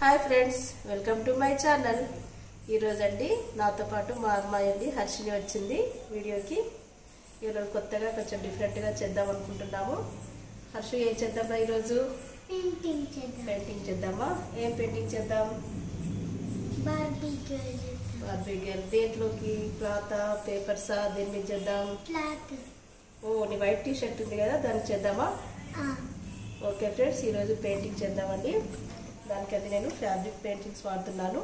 Hi friends welcome to my channel. ఈరోజు అండి నాతో పాటు మా అమ్మాయి అండి హర్షిని వచ్చింది వీడియోకి. ఈరోజు కొత్తగా కొంచెం డిఫరెంట్గా చేద్దాం అనుకుంటున్నాము. హర్షు ఏం చేద్దామా ఈరోజు? పెయింటింగ్ చేద్దాం. పెయింటింగ్ చేద్దామా? ఏం పెయింటింగ్ చేద్దాం? బార్బీ గర్ల్ దేంట్లోకి? క్లాతా పేపర్సా? దేని మీద చేద్దాం? ఓ నీ వైట్ టీ షర్ట్ ఉంది కదా దానికి చేద్దామా? ఓకే ఫ్రెండ్స్ ఈరోజు పెయింటింగ్ చేద్దామండి. దానికైతే నేను ఫ్యాబ్రిక్ పెయింటింగ్స్ వాడుతున్నాను.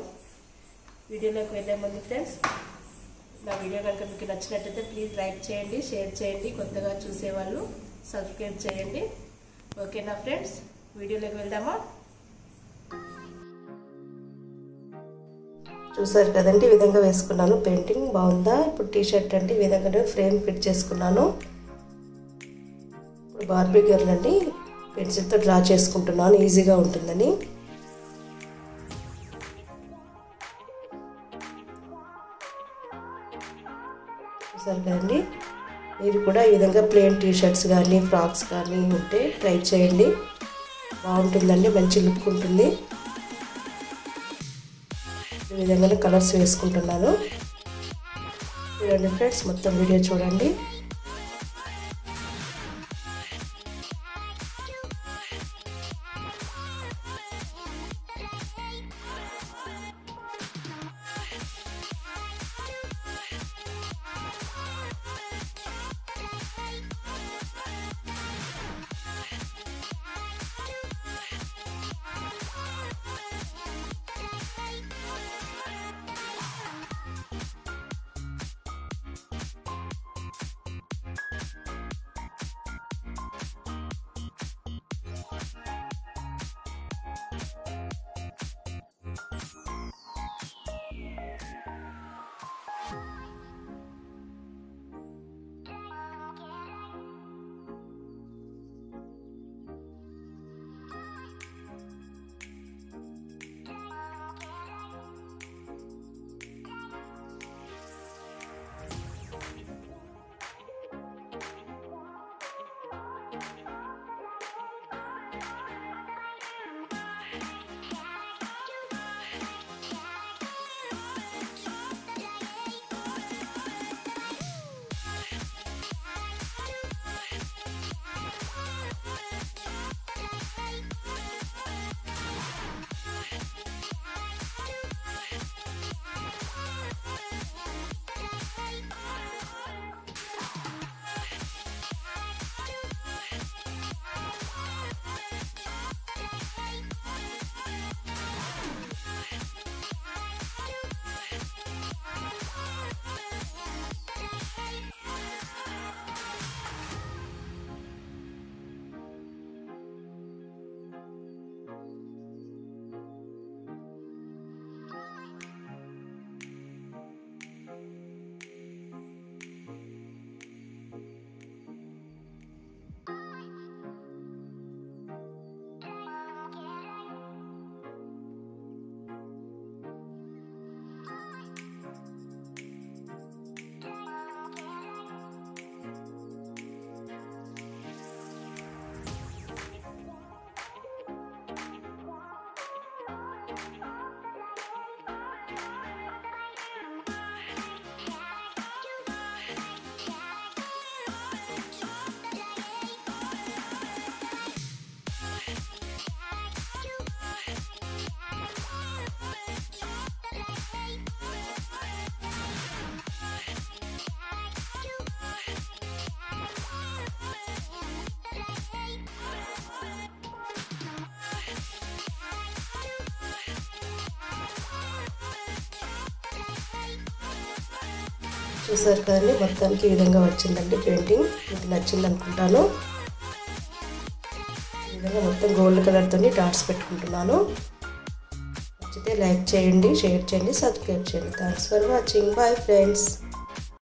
వీడియోలోకి వెళ్ళే ముందు ఫ్రెండ్స్ నా వీడియో కనుక మీకు నచ్చినట్టయితే ప్లీజ్ లైక్ చేయండి షేర్ చేయండి కొత్తగా చూసేవాళ్ళు సబ్స్క్రైబ్ చేయండి. ఓకేనా ఫ్రెండ్స్? వీడియోలోకి వెళ్దామా? చూసారు కదండి ఈ విధంగా వేసుకున్నాను. పెయింటింగ్ బాగుందా? ఇప్పుడు టీ షర్ట్ అంటే ఈ విధంగా ఫ్రేమ్ ఫిట్ చేసుకున్నాను. ఇప్పుడు బార్బీ గర్ల్ అండి పెన్సిల్తో డ్రా చేసుకుంటున్నాను ఈజీగా ఉంటుందని. చూసారు కదండి మీరు కూడా ఈ విధంగా ప్లెయిన్ టీషర్ట్స్ కానీ ఫ్రాక్స్ కానీ ఉంటే ట్రై చేయండి. బాగుంటుందండి మంచి లుక్ ఉంటుంది. ఈ విధంగానే కలర్స్ వేసుకుంటున్నాను. చూడండి ఫ్రెండ్స్ మొత్తం వీడియో చూడండి. చూసారు కదండి మొత్తానికి ఈ విధంగా వచ్చిందండి పెయింటింగ్. మీకు నచ్చింది అనుకుంటాను. ఈ విధంగా మొత్తం గోల్డ్ కలర్తో డాట్స్ పెట్టుకుంటున్నాను. నచ్చితే లైక్ చేయండి షేర్ చేయండి సబ్స్క్రైబ్ చేయండి. Thanks for watching. Bye friends.